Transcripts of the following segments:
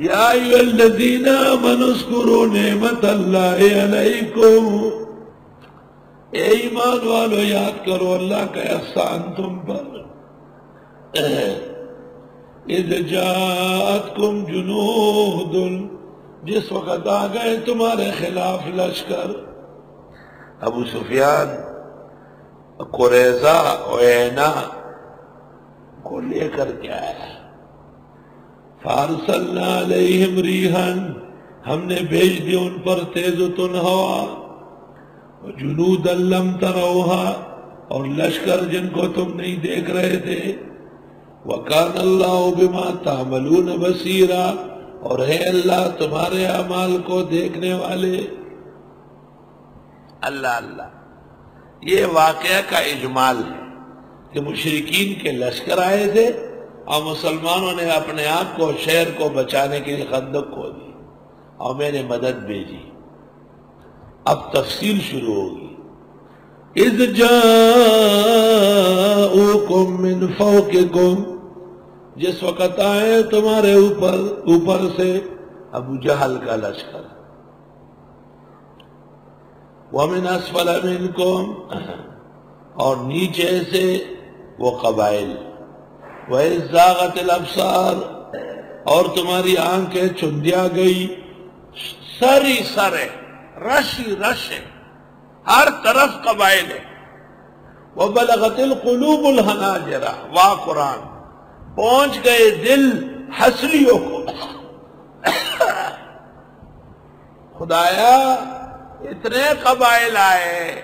یا ایو الذین آمنوا اذکروا نعمت اللہ علیکم اے ایمان والو، یاد کرو، اللہ کا احسان تم پر اذ جاءتکم جنود، جس وقت آ گئے تمہارے خلاف لشکر۔ ابو سفیان قریضہ وینا کو لے کر کے آیا۔ فارسلنا علیہم ریحن ہم نے بھیج دی ان پر تیز و تن ہوا۔ جنود لم تروہا، اور لشکر جن کو تم نہیں دیکھ رہے تھے۔ وکان اللہ بما تعملون بصیرا، اور ہے اللہ تمہارے اعمال کو دیکھنے والے۔ اللہ اللہ، یہ واقعہ کا اجمال ہے کہ مشرقین کے لشکر آئے تھے۔ اور مسلمانوں نے اپنے آپ کو شہر کو بچانے کے لیے خندق کھو دی اور میں نے مدد بھیجی۔ اب تفصیل شروع ہوگی۔ اذ جاؤکم من فوقکم، جس وقت آئے تمہارے اوپر اوپر سے ابو جہل کا لشکر۔ وَمِنْ أَسْفَلَ مِنْكُمْ، اور نیچے سے وہ قبائل۔ وَإِزَّاغَتِ الْأَبْصَارِ، اور تمہاری آنکھیں چندیا گئی۔ سری سرے، رشی رش ہر طرف قبائل۔ ہے وَبَلَغَتِ الْقُلُوبُ الْحَنَاجِرَ، وا قرآن۔ پہنچ گئے دل حسلیوں کو۔ خدایا، اتنے قبائل آئے،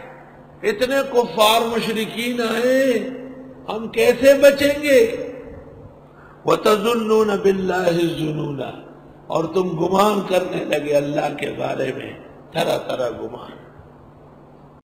اتنے کفار مشرقین آئے، ہم کیسے بچیں گے؟ وَتَظُنُّونَ بِاللَّهِ الظُّنُونَ اور تم گمان کرنے لگے اللہ کے بارے میں، طرح طرح گمان۔